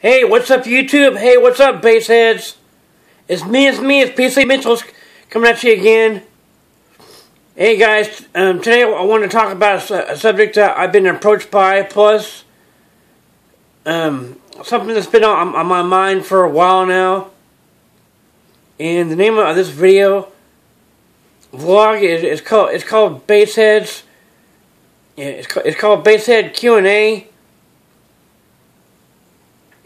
Hey, what's up, YouTube? Hey, what's up, bassheads? It's me, it's me, it's PSE Mentalist coming at you again. Hey, guys, um, today I want to talk about a, a, subject that I've been approached by, plus um, something that's been on, on my mind for a while now. And the name of this video vlog is, is called it's called Bassheads. It's called, it's called Basshead Q and A.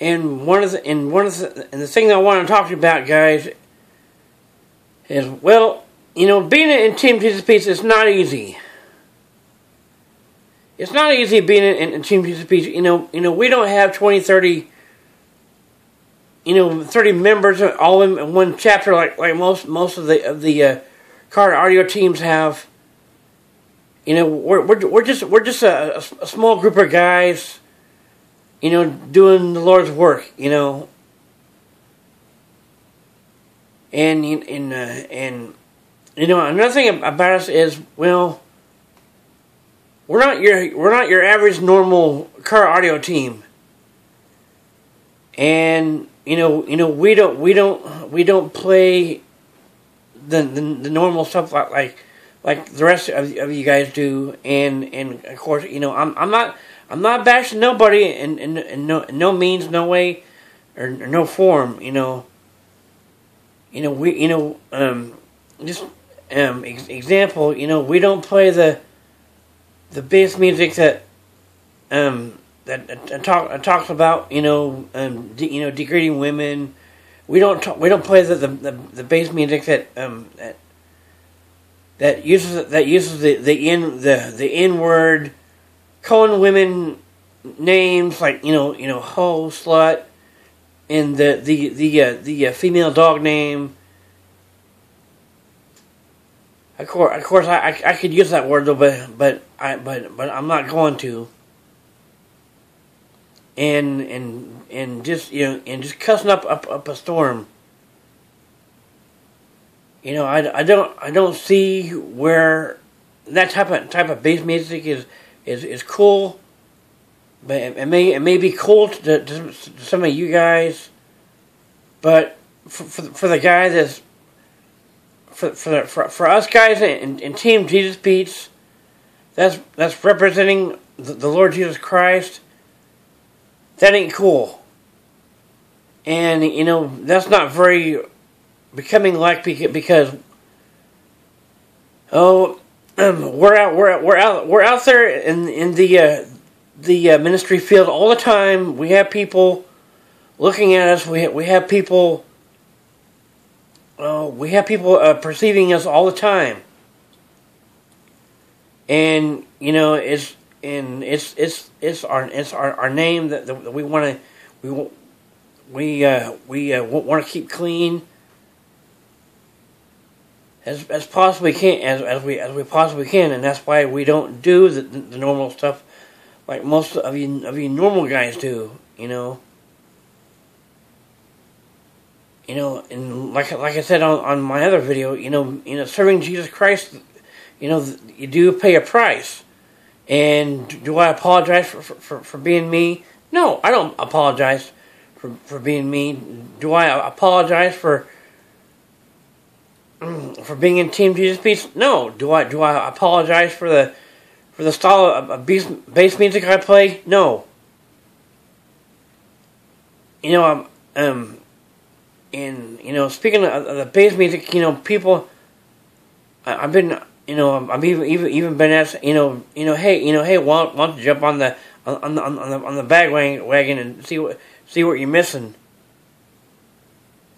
And one of the and one of the and the thing I want to talk to you about, guys, is well, you know, being in Team Jesus Beats is not easy. It's not easy being in, in Team Jesus Beats. You know, you know, we don't have 20, 30, you know, 30 members all in one chapter like like most most of the of the uh, car audio teams have. You know, we're we're, we're just we're just a, a small group of guys you know, doing the Lord's work, you know. And and uh, and you know another thing about us is well, we're not your we're not your average normal car audio team. And you know you know we don't we don't we don't play the the, the normal stuff like like like the rest of, of you guys do. And and of course you know I'm I'm not I'm not bashing nobody in, in, in no, in no means, no way, or, or, no form. You know. You know we. You know. Um. Just um. Ex- example. You know we don't play the. The bass music that. Um. That, that talk that talks about you know um de- you know degrading women. We don't talk, we don't play the the, the, the bass music that um that that uses that uses the the in the the n word calling women names like you know you know hoe slut and the the the uh, the uh, female dog name. Of course, of course, I, I, I could use that word though, but but I but but I'm not going to. And and and just you know and just cussing up up, up a storm. You know, I, I don't I don't see where that type of type of bass music is is is cool. But it, may it may be cool to, to, to, some of you guys, but for for, for the guy that's for for for, for us guys in, in Team Jesus Beats, that's that's representing the, the Lord Jesus Christ. That ain't cool. And you know that's not very becoming like because oh um, we're out we're we're out we're out there in in the uh, the uh, ministry field all the time. We have people looking at us. We we have people. Uh, we have people uh, perceiving us all the time, and you know it's and it's it's it's our it's our, our name that, that we want to we we uh, we uh, want to keep clean as as possibly can as as we as we possibly can, and that's why we don't do the, the normal stuff like most of you of you normal guys do. You know. You know, and like like I said on, on my other video, you know, you know, serving Jesus Christ, you know, you do pay a price. And do I apologize for, for, for being me? No, I don't apologize for, for being me. Do I apologize for for being in Team Jesus Beats? No. Do I do I apologize for the for the style of bass, bass music I play? No. You know, um, um, and you know, speaking of, the bass music, you know, people, I, have been, you know, I've even even even been asked, you know, you know, hey, you know, hey, why don't you jump on the on the on the on the bag wagon and see what see what you're missing?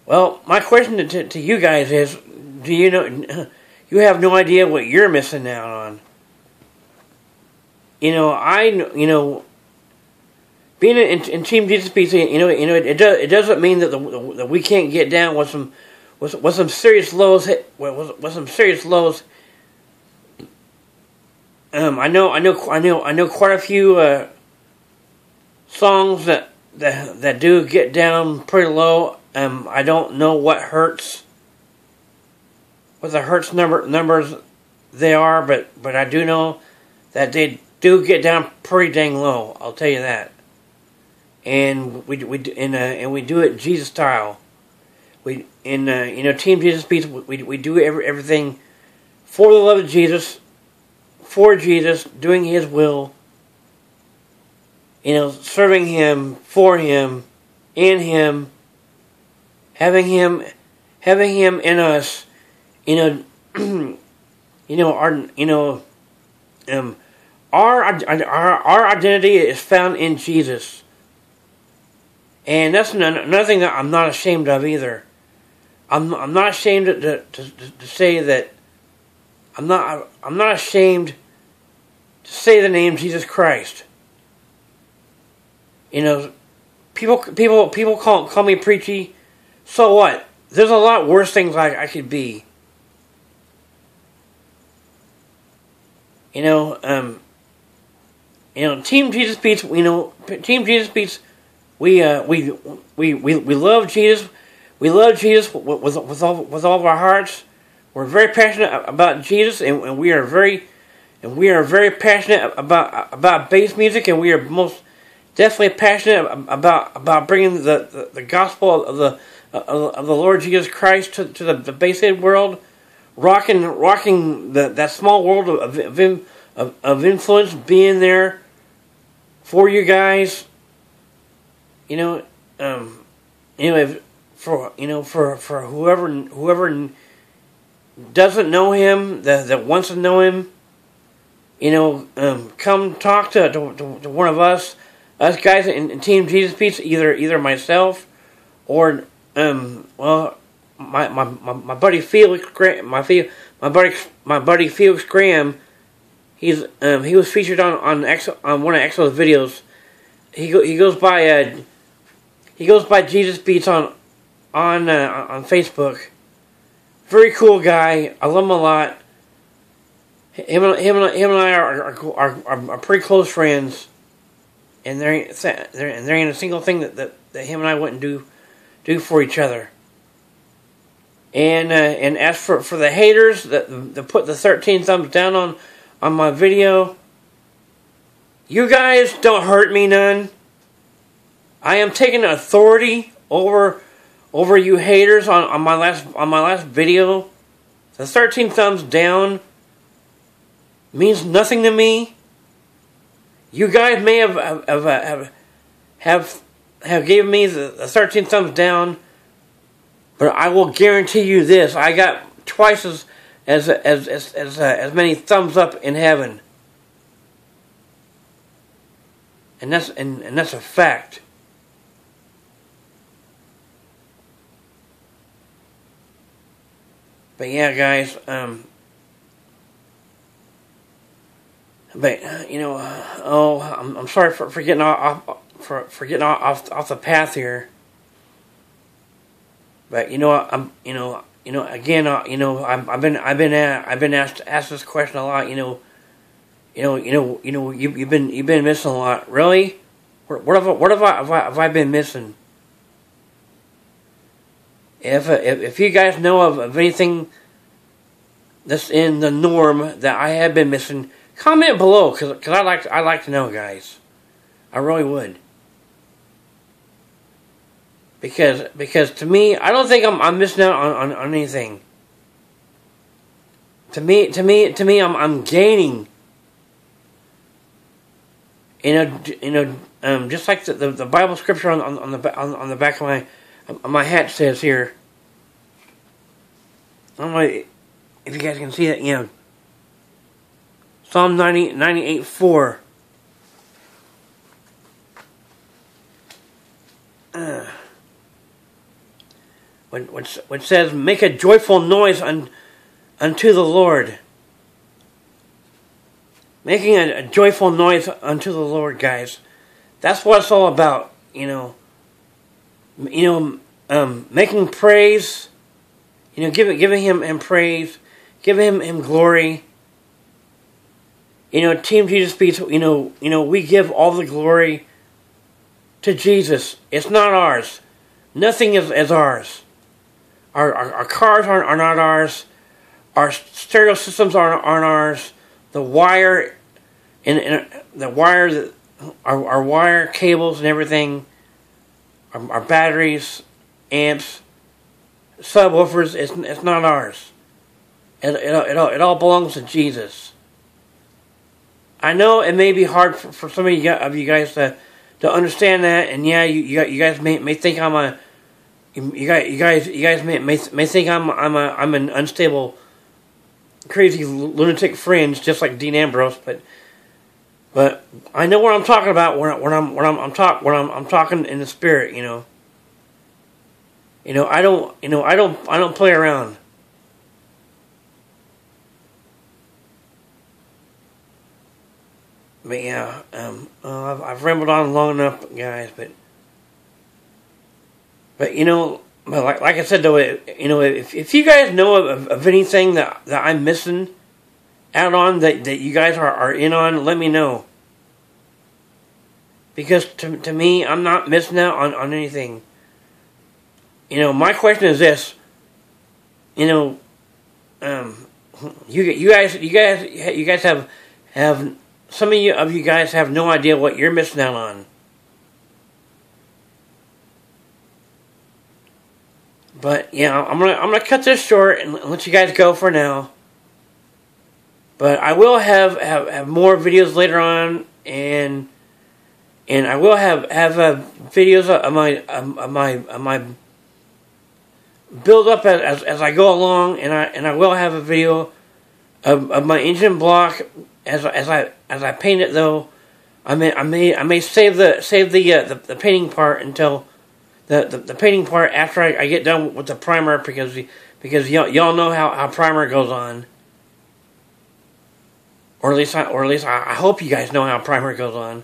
Well, my question to, to you guys is, do you know? You have no idea what you're missing out on. You know, I you know, being in, in Team Jesus Beats, you know, you know, it, it does it doesn't mean that the, that we can't get down with some with, with some serious lows with, with some serious lows. Um, I know, I know, I know, I know quite a few uh, songs that, that that do get down pretty low. Um, I don't know what Hertz what the Hertz number numbers they are, but but I do know that they do get down pretty dang low. I'll tell you that. and we we and uh, and we do it Jesus style. We in uh, you know Team Jesus Beats we we do every, everything for the love of Jesus, for Jesus, doing His will. You know, serving Him, for Him, in Him, having Him, having Him in us. You know, you know our you know, um, our our our identity is found in Jesus. And that's another thing that I'm not ashamed of either. I'm I'm not ashamed to to, to, say that I'm not I'm not ashamed to say the name Jesus Christ. You know, people people people call call me preachy. So what? There's a lot worse things I, I could be. You know, um, you know, Team Jesus Beats. You know, Team Jesus Beats we uh, we, we we we love Jesus. We love Jesus with, with, with all with all of our hearts. We're very passionate about Jesus, and, and we are very and we are very passionate about about bass music, and we are most definitely passionate about about bringing the, the, the gospel of the of the Lord Jesus Christ to, to the, the bass world, rocking rocking the, that small world of, of of influence, being there for you guys. You know, um, if, for you know, for for whoever whoever doesn't know him, that that wants to know him, you know, um, come talk to, to, to one of us, us guys in, in, Team Jesus Beats, either either myself or um, well, my my, my, buddy Felix Graham, my my buddy my buddy Felix Graham, he's um, he was featured on on X, on one of Exo's videos. He go, he goes by uh, he goes by Jesus Beats on on uh, on Facebook. Very cool guy. I love him a lot. Him and him and, him and I are are, are, are pretty close friends, and there ain't there, and there ain't a single thing that, that, that him and I wouldn't do do for each other. And uh, and as for, for the haters that, that put the 13 thumbs down on on my video, you guys don't hurt me none. I am taking authority over over you haters on, on my last on my last video. The 13 thumbs down means nothing to me. You guys may have have have have, have given me the, the 13 thumbs down, but I will guarantee you this: I got twice as as as as as, uh, as many thumbs up in heaven, and that's and, and that's a fact. But yeah, guys, um, but uh, you know, uh, oh, I'm, I'm sorry for, for getting off for for getting off off the path here. But you know, I'm you know you know again uh, you know i have been I've been uh, I've been asked asked this question a lot. You know, you know you know you know you you've been you've been missing a lot. Really, what, what have I, what have I have I, have I been missing? If, if, if you guys know of, of anything that's in the norm that I have been missing, comment below because cause I like I like to know, guys. I really would. Because because to me, I don't think I'm I'm missing out on, on, on anything. To me, to me, to me, I'm I'm gaining. You know, you know, um, just like the, the, the Bible scripture on, on, on the on, on the back of my my hat says here. I don't know if you guys can see that, you know. Psalm 90, 98 4. Uh, which, which says, Make a joyful noise un, unto the Lord. Making a, a joyful noise unto the Lord, guys. That's what it's all about, you know you know, um, making praise, you know, giving giving him him praise, giving him him glory. You know, Team Jesus Beats. You know, you know, we give all the glory to Jesus. It's not ours. Nothing is, is ours. Our, our, our cars aren't, are not ours. Our stereo systems aren't, aren't ours. The wire, in, in the wire that our, our wire, cables, and everything, our, our batteries, amps, subwoofers, it's, it's not ours. It, it, it, all, it all belongs to Jesus. I know it may be hard for, for some of you, of you guys to, to understand that, and yeah, you, you, you, guys may, may think I'm a you guys you guys you guys may may, may think I'm I'm a I'm an unstable, crazy lunatic fringe, just like Dean Ambrose, but but I know what I'm talking about when, when I'm when I'm, I'm talk when I'm I'm talking in the spirit, you know. You know, I don't you know I don't I don't play around. But yeah, um, uh, I've, I've rambled on long enough, guys. But but you know, like like I said though, you know, if if you guys know of, of anything that that I'm missing out on that that you guys are are in on, let me know. Because to to me, I'm not missing out on on anything. You know, my question is this. You know, um, you you guys you guys you guys have have some of you of you guys have no idea what you're missing out on. But yeah, I'm gonna I'm gonna cut this short and let you guys go for now. But I will have have, have more videos later on, and and I will have have uh, videos of my of my of my build up as, as I go along, and I and I will have a video of, of my engine block as as I as I paint it though. I may I may I may save the save the uh, the, the painting part until the, the, the painting part after I, I, get done with the primer because because y'all, y'all know how, how primer goes on. Or at least I, or at least I, I hope you guys know how primer goes on.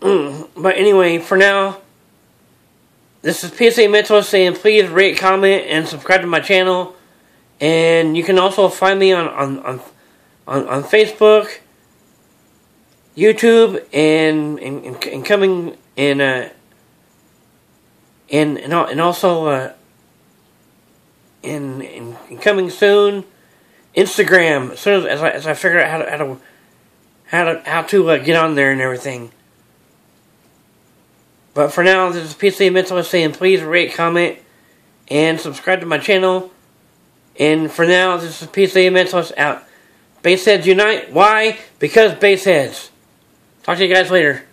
Mm, but anyway, for now, this is PSE Mentalist saying please rate, comment, and subscribe to my channel. And you can also find me on on on on, on Facebook, YouTube, and and, and coming in uh, and and, and also uh, in, in, in coming soon, Instagram. As soon as, as I as I figure out how to how to how to, how to uh, get on there and everything. But for now, this is PSE Mentalist saying please rate, comment, and subscribe to my channel. And for now, this is PSE Mentalist out. Bassheads unite. Why? Because bassheads. Talk to you guys later.